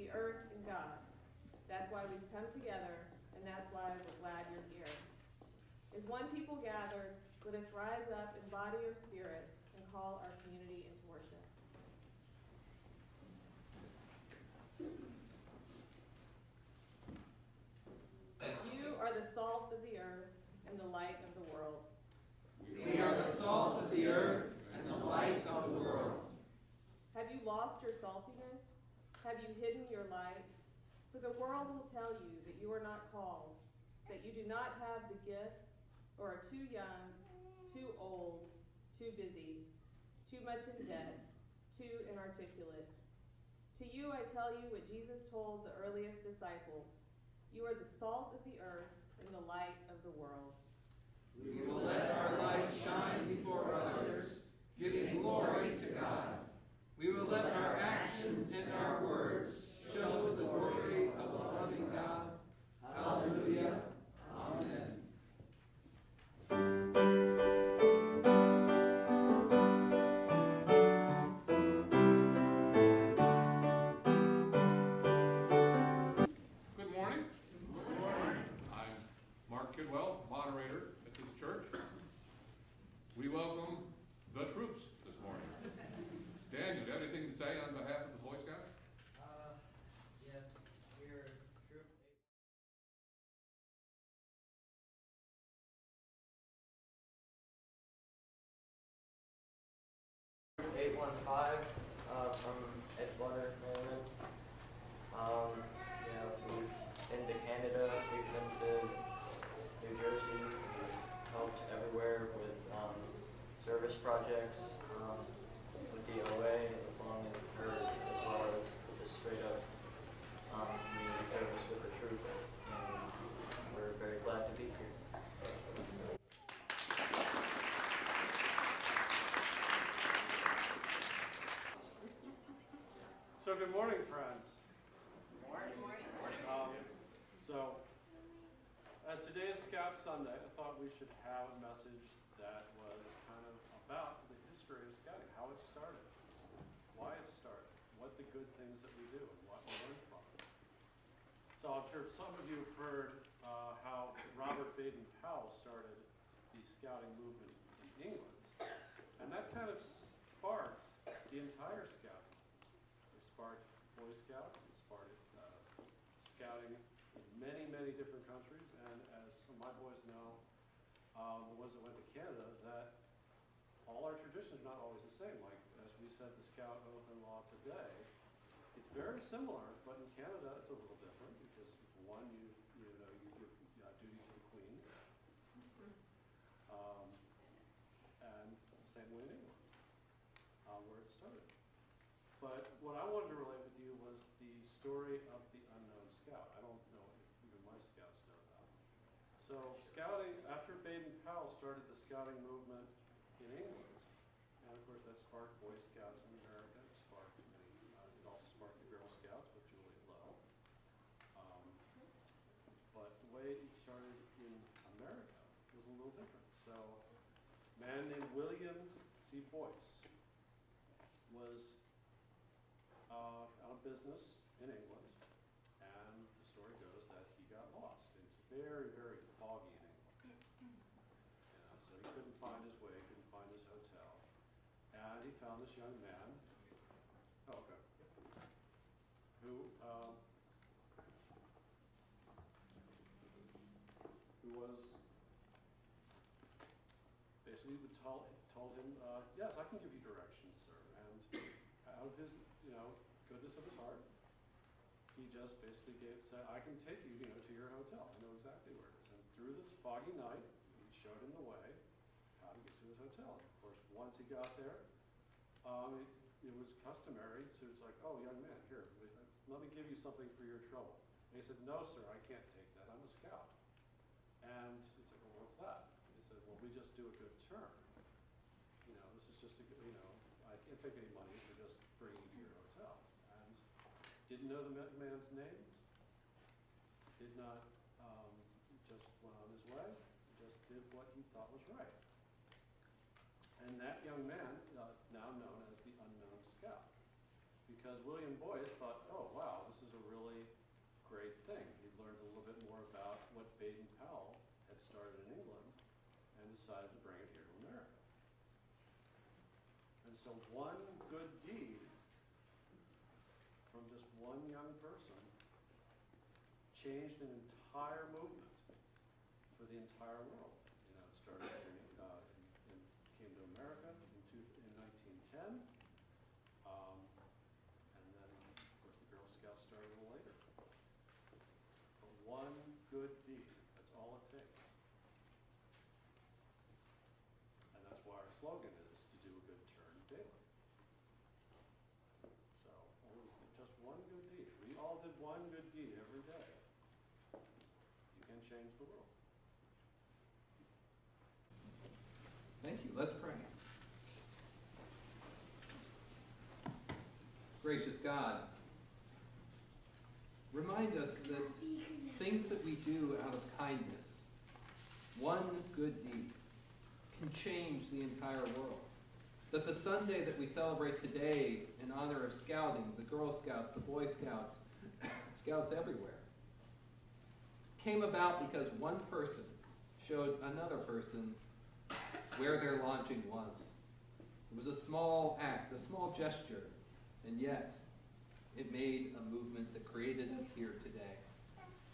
the earth, and God. That's why we've come together, and that's why we're glad you're here. As one people gathered, let us rise up in body or spirit and call our community into worship. You are the salt of the earth and the light of the world. We are the salt of the earth and the light of the world. Have you lost your saltiness? Have you hidden your light? For the world will tell you that you are not called, that you do not have the gifts, or are too young, too old, too busy, too much in debt, too inarticulate. To you I tell you what Jesus told the earliest disciples You are the salt of the earth and the light of the world. We will let our light shine before others, giving glory to God. five. Good morning, friends. Morning. Um, so, as today is Scout Sunday, I thought we should have a message that was kind of about the history of scouting, how it started, why it started, what the good things that we do, and what we learn from it. So I'm sure some of you have heard uh, how Robert Baden-Powell started the scouting movement in England, and that kind of sparked the entire scouting. Sparked Boy Scouts, it sparked uh, scouting in many, many different countries, and as my boys know, um, the ones that went to Canada, that all our traditions are not always the same. Like, as we said, the Scout Oath and Law today, it's very similar, but in Canada, it's a little different, because one, you, you know, you give uh, duty to the Queen. Um, and the same way in England, uh, where it started. But what I wanted to relate with you was the story of the unknown scout. I don't know if even my scouts know that. So scouting, after Baden-Powell started the scouting movement in England, and of course that sparked Boy Scouts in America, it sparked many, uh, it also sparked the Girl Scouts with Juliette Low. Um, but the way it started in America was a little different. So a man named William C. Boyce was uh, out of business in England, and the story goes that he got lost. It was very, very foggy in England. Know, so he couldn't find his way, couldn't find his hotel. And he found this young man, oh, okay, who, um, who was basically tell, told him, uh, yes, I can give you directions, sir. And out of his, you know, goodness of his heart, he just basically gave, said, I can take you, you know, to your hotel. I know exactly where it is. And through this foggy night, he showed him the way, how to get to his hotel. Of course, once he got there, um, it, it was customary to, it's like, oh, young man, here, let me give you something for your trouble. And he said, no, sir, I can't take that. I'm a scout. And he said, well, what's that? He said, well, we just do a good turn. You know, this is just a, you know, I can't take any money for just to your hotel. And didn't know the man's name, did not, um, just went on his way, just did what he thought was right. And that young man, uh, is now known as the unknown scout. Because William Boyce thought, oh, wow, this is a really great thing. He learned a little bit more about what Baden Powell had started in England and decided to bring it here to America. And so one good deed one young person changed an entire movement for the entire world. You know, it started in, uh, in, in, came to America in, two, in 1910. Um, and then, of course, the Girl Scouts started a little later. But one good deed, that's all it takes. And that's why our slogan is to do a good turn daily. So, only just one good deed. We all did one good deed every day, you can change the world. Thank you. Let's pray. Gracious God, remind us that things that we do out of kindness, one good deed, can change the entire world. That the Sunday that we celebrate today in honor of scouting, the Girl Scouts, the Boy Scouts, Scouts everywhere, came about because one person showed another person where their lodging was. It was a small act, a small gesture, and yet it made a movement that created us here today.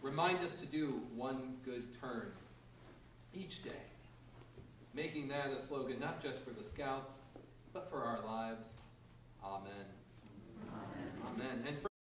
Remind us to do one good turn each day, making that a slogan not just for the Scouts, but for our lives. Amen. Amen. For